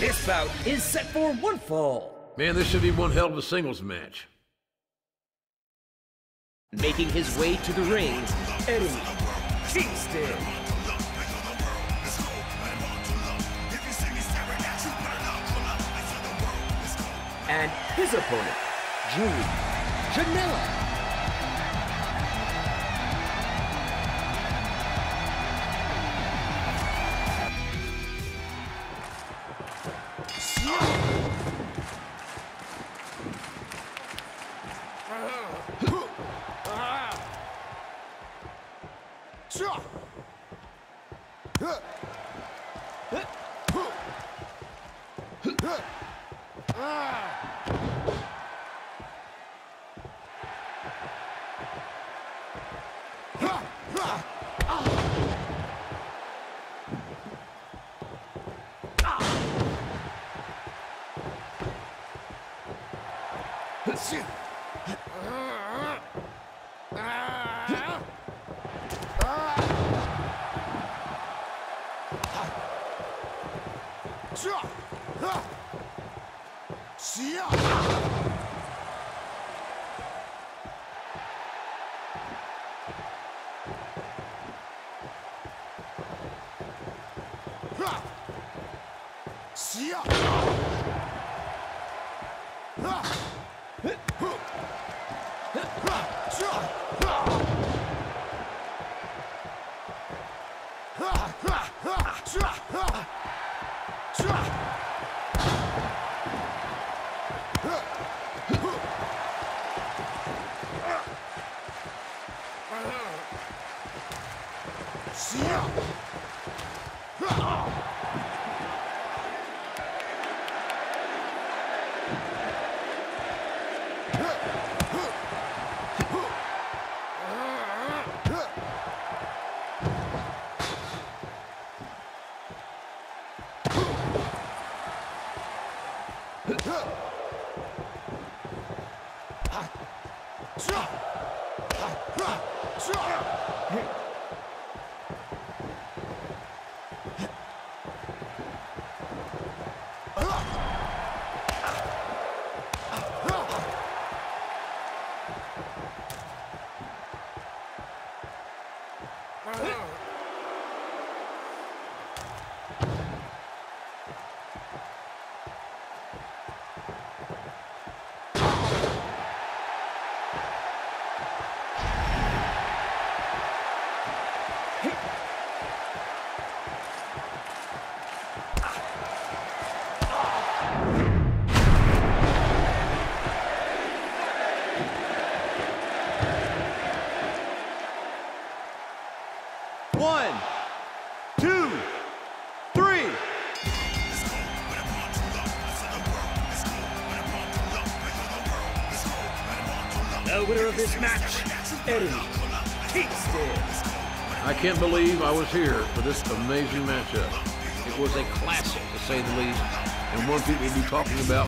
This bout is set for one fall. Man, this should be one hell of a singles match. Making his way to the ring, Eddie Kingston. And his opponent, Joey Janela. Shit! Ha! Yeah. One, The winner of this match, Eddie Kingston. I can't believe I was here for this amazing matchup. It was a classic, to say the least, and one people will be talking about